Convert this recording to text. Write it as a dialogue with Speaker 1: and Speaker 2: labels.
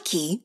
Speaker 1: Nike